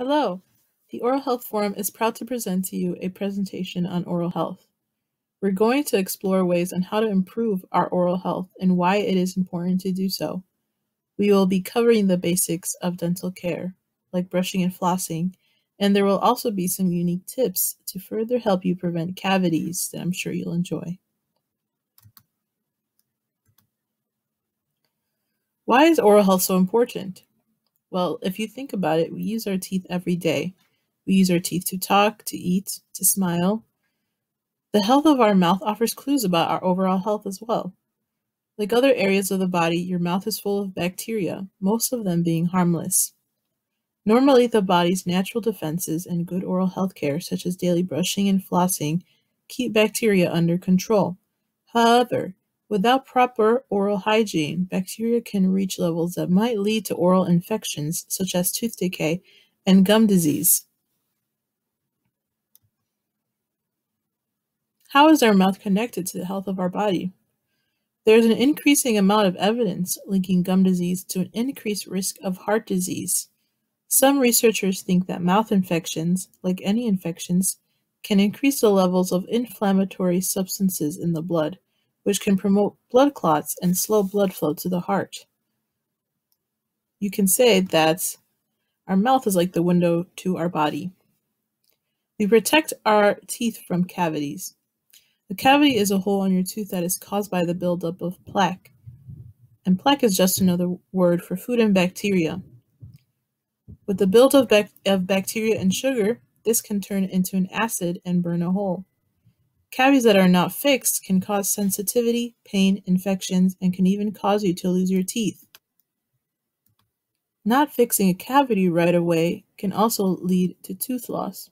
Hello, the Oral Health Forum is proud to present to you a presentation on oral health. We're going to explore ways on how to improve our oral health and why it is important to do so. We will be covering the basics of dental care, like brushing and flossing, and there will also be some unique tips to further help you prevent cavities that I'm sure you'll enjoy. Why is oral health so important? Well, if you think about it, we use our teeth every day. We use our teeth to talk, to eat, to smile. The health of our mouth offers clues about our overall health as well. Like other areas of the body, your mouth is full of bacteria, most of them being harmless. Normally, the body's natural defenses and good oral health care, such as daily brushing and flossing, keep bacteria under control. However, Without proper oral hygiene, bacteria can reach levels that might lead to oral infections such as tooth decay and gum disease. How is our mouth connected to the health of our body? There is an increasing amount of evidence linking gum disease to an increased risk of heart disease. Some researchers think that mouth infections, like any infections, can increase the levels of inflammatory substances in the blood, which can promote blood clots and slow blood flow to the heart. You can say that our mouth is like the window to our body. We protect our teeth from cavities. A cavity is a hole on your tooth that is caused by the buildup of plaque. And plaque is just another word for food and bacteria. With the buildup bac- of bacteria and sugar, this can turn into an acid and burn a hole. Cavities that are not fixed can cause sensitivity, pain, infections, and can even cause you to lose your teeth. Not fixing a cavity right away can also lead to tooth loss.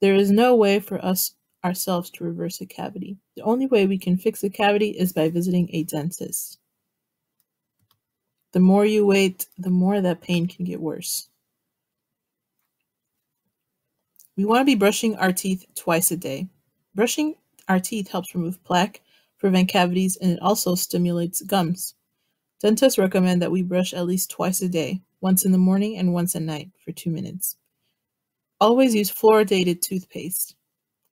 There is no way for us ourselves to reverse a cavity. The only way we can fix a cavity is by visiting a dentist. The more you wait, the more that pain can get worse. We want to be brushing our teeth twice a day. Brushing our teeth helps remove plaque, prevent cavities, and it also stimulates gums. Dentists recommend that we brush at least twice a day, once in the morning and once at night, for two minutes. Always use fluoridated toothpaste.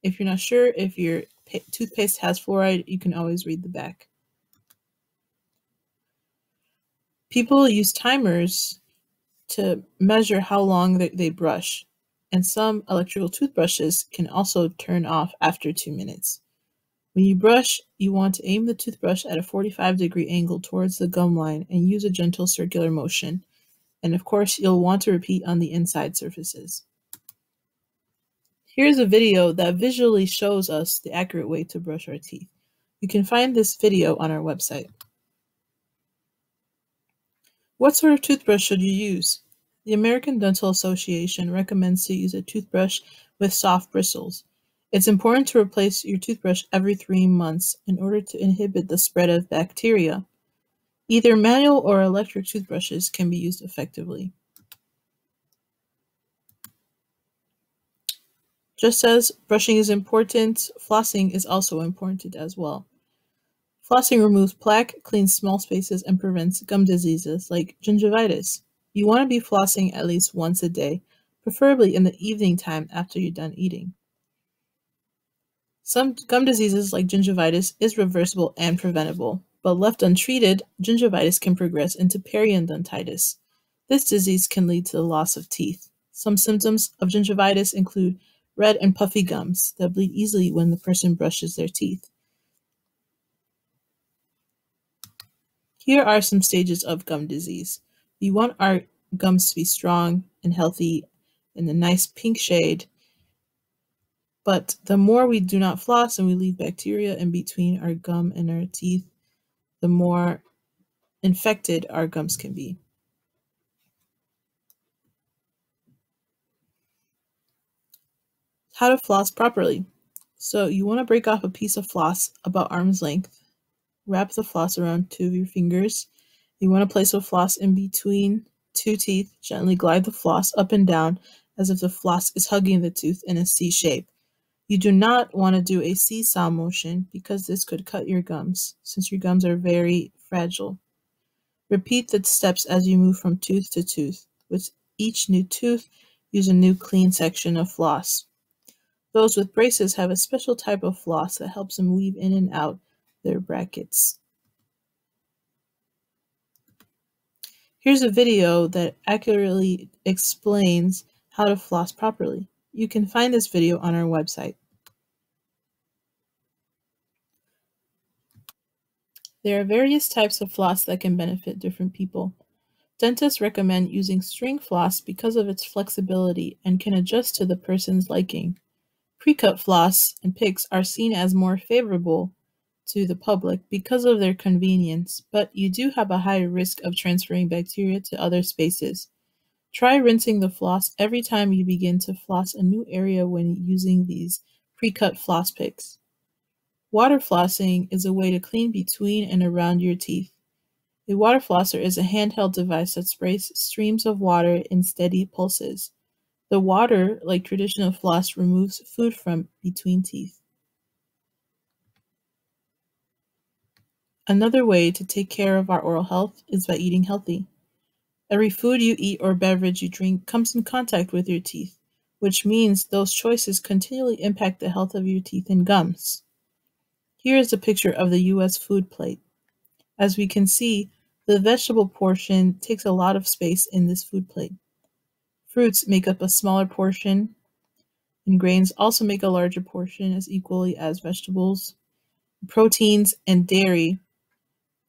If you're not sure if your toothpaste has fluoride, you can always read the back. People use timers to measure how long they brush, and some electrical toothbrushes can also turn off after two minutes. When you brush, you want to aim the toothbrush at a 45 degree angle towards the gum line and use a gentle circular motion. And of course, you'll want to repeat on the inside surfaces. Here's a video that visually shows us the accurate way to brush our teeth. You can find this video on our website. What sort of toothbrush should you use? The American Dental Association recommends to use a toothbrush with soft bristles. It's important to replace your toothbrush every three months in order to inhibit the spread of bacteria. Either manual or electric toothbrushes can be used effectively. Just as brushing is important, flossing is also important as well. Flossing removes plaque, cleans small spaces, and prevents gum diseases like gingivitis. You want to be flossing at least once a day, preferably in the evening time after you're done eating. Some gum diseases like gingivitis is reversible and preventable, but left untreated, gingivitis can progress into periodontitis. This disease can lead to the loss of teeth. Some symptoms of gingivitis include red and puffy gums that bleed easily when the person brushes their teeth. Here are some stages of gum disease. We want our gums to be strong and healthy in a nice pink shade but the more we do not floss and we leave bacteria in between our gum and our teeth, the more infected our gums can be. How to floss properly. So you want to break off a piece of floss about arm's length. Wrap the floss around two of your fingers. You want to place a floss in between two teeth. Gently glide the floss up and down as if the floss is hugging the tooth in a C shape. You do not want to do a seesaw motion because this could cut your gums, since your gums are very fragile. Repeat the steps as you move from tooth to tooth. With each new tooth, use a new clean section of floss. Those with braces have a special type of floss that helps them weave in and out their brackets. Here's a video that accurately explains how to floss properly. You can find this video on our website. There are various types of floss that can benefit different people. Dentists recommend using string floss because of its flexibility and can adjust to the person's liking. Pre-cut floss and picks are seen as more favorable to the public because of their convenience, but you do have a higher risk of transferring bacteria to other spaces. Try rinsing the floss every time you begin to floss a new area when using these pre-cut floss picks. Water flossing is a way to clean between and around your teeth. A water flosser is a handheld device that sprays streams of water in steady pulses. The water, like traditional floss, removes food from between teeth. Another way to take care of our oral health is by eating healthy. Every food you eat or beverage you drink comes in contact with your teeth, which means those choices continually impact the health of your teeth and gums. Here is a picture of the US food plate. As we can see, the vegetable portion takes a lot of space in this food plate. Fruits make up a smaller portion, and grains also make a larger portion as equally as vegetables. Proteins and dairy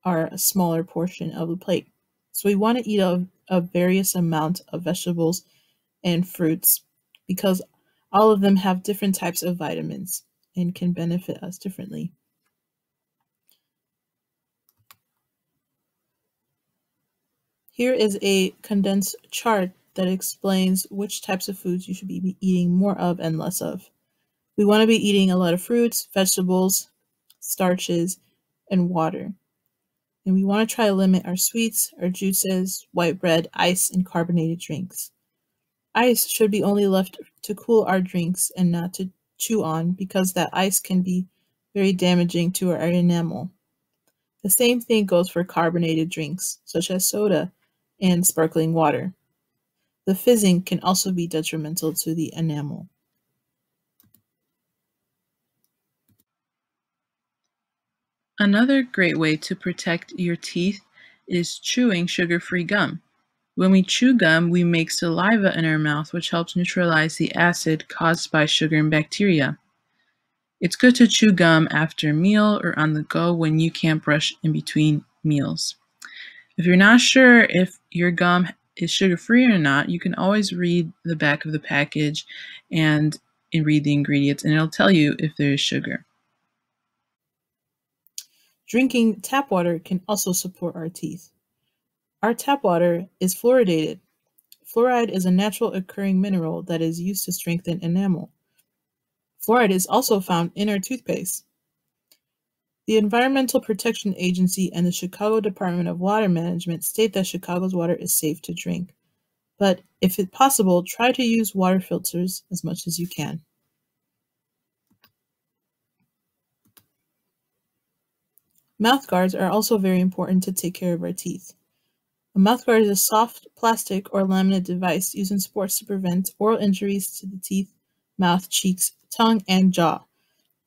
are a smaller portion of the plate. So we want to eat a, a various amount of vegetables and fruits because all of them have different types of vitamins and can benefit us differently. Here is a condensed chart that explains which types of foods you should be eating more of and less of. We want to be eating a lot of fruits, vegetables, starches, and water and we want to try to limit our sweets, our juices, white bread, ice, and carbonated drinks. Ice should be only left to cool our drinks and not to chew on because that ice can be very damaging to our enamel. The same thing goes for carbonated drinks, such as soda and sparkling water. The fizzing can also be detrimental to the enamel. Another great way to protect your teeth is chewing sugar-free gum. When we chew gum, we make saliva in our mouth, which helps neutralize the acid caused by sugar and bacteria. It's good to chew gum after a meal or on the go when you can't brush in between meals. If you're not sure if your gum is sugar-free or not, you can always read the back of the package and, and read the ingredients, and it'll tell you if there is sugar. Drinking tap water can also support our teeth. Our tap water is fluoridated. Fluoride is a natural occurring mineral that is used to strengthen enamel. Fluoride is also found in our toothpaste. The Environmental Protection Agency and the Chicago Department of Water Management state that Chicago's water is safe to drink. But if it's possible, try to use water filters as much as you can. Mouth guards are also very important to take care of our teeth. A mouth guard is a soft plastic or laminate device used in sports to prevent oral injuries to the teeth, mouth, cheeks, tongue, and jaw.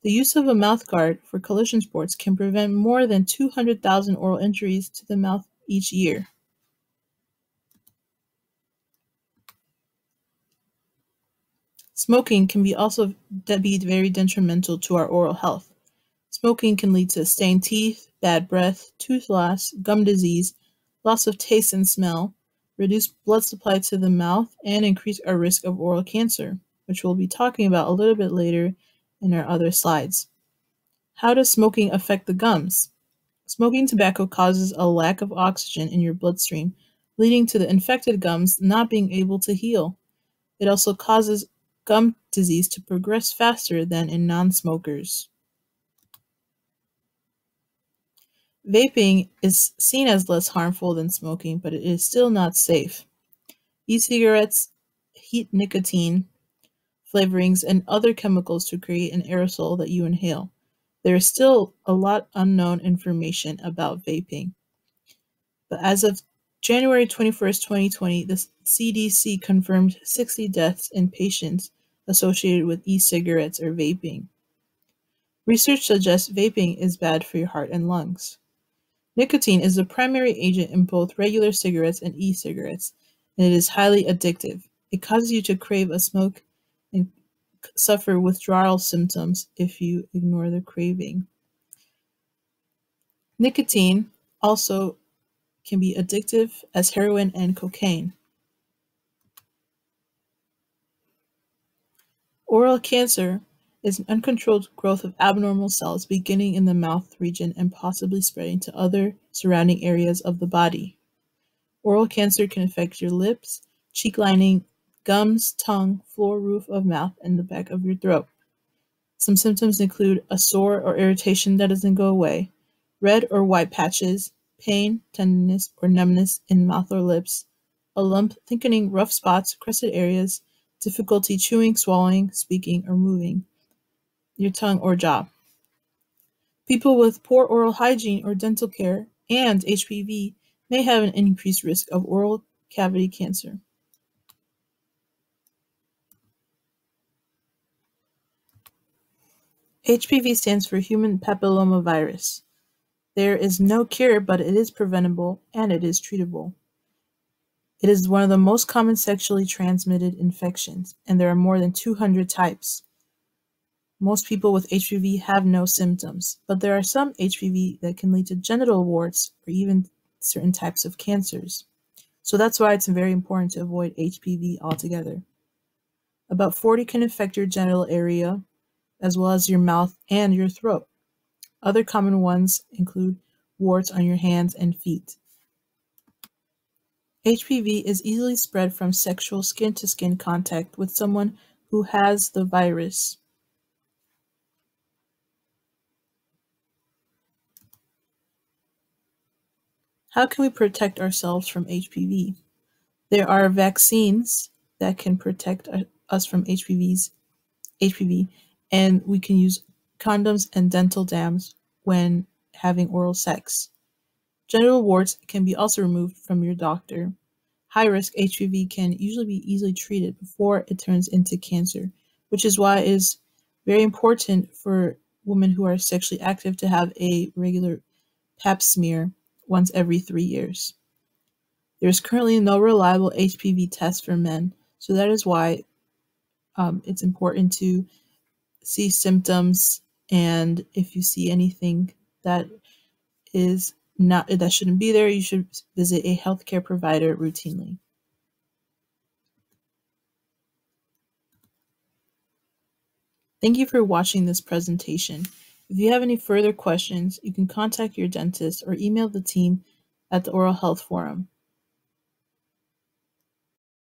The use of a mouth guard for collision sports can prevent more than 200,000 oral injuries to the mouth each year. Smoking can be also be very detrimental to our oral health. Smoking can lead to stained teeth, bad breath, tooth loss, gum disease, loss of taste and smell, reduced blood supply to the mouth, and increase our risk of oral cancer, which we'll be talking about a little bit later in our other slides. How does smoking affect the gums? Smoking tobacco causes a lack of oxygen in your bloodstream, leading to the infected gums not being able to heal. It also causes gum disease to progress faster than in non smokers. Vaping is seen as less harmful than smoking, but it is still not safe. E-cigarettes heat nicotine flavorings and other chemicals to create an aerosol that you inhale. There is still a lot unknown information about vaping. But as of January 21st, 2020, the CDC confirmed 60 deaths in patients associated with e cigarettes or vaping. Research suggests vaping is bad for your heart and lungs. Nicotine is the primary agent in both regular cigarettes and e cigarettes, and it is highly addictive. It causes you to crave a smoke and suffer withdrawal symptoms if you ignore the craving. Nicotine also can be addictive as heroin and cocaine. Oral cancer is an uncontrolled growth of abnormal cells beginning in the mouth region and possibly spreading to other surrounding areas of the body. Oral cancer can affect your lips, cheek lining, gums, tongue, floor, roof of mouth, and the back of your throat. Some symptoms include a sore or irritation that doesn't go away, red or white patches, pain, tenderness, or numbness in mouth or lips, a lump, thickening, rough spots, crested areas, difficulty chewing, swallowing, speaking, or moving, your tongue or jaw. People with poor oral hygiene or dental care and HPV may have an increased risk of oral cavity cancer. HPV stands for human papillomavirus. There is no cure, but it is preventable and it is treatable. It is one of the most common sexually transmitted infections, and there are more than 200 types. Most people with HPV have no symptoms, but there are some HPV that can lead to genital warts or even certain types of cancers. So that's why it's very important to avoid HPV altogether. About 40 can affect your genital area, as well as your mouth and your throat. Other common ones include warts on your hands and feet. HPV is easily spread from sexual skin to skin contact with someone who has the virus. How can we protect ourselves from HPV? There are vaccines that can protect us from HPV's HPV, and we can use condoms and dental dams when having oral sex. Genital warts can be also removed from your doctor. High risk HPV can usually be easily treated before it turns into cancer, which is why it is very important for women who are sexually active to have a regular pap smear once every three years. There is currently no reliable HPV test for men, so that is why um, it's important to see symptoms and if you see anything that is not that shouldn't be there, you should visit a healthcare provider routinely. Thank you for watching this presentation. If you have any further questions, you can contact your dentist or email the team at the Oral Health Forum.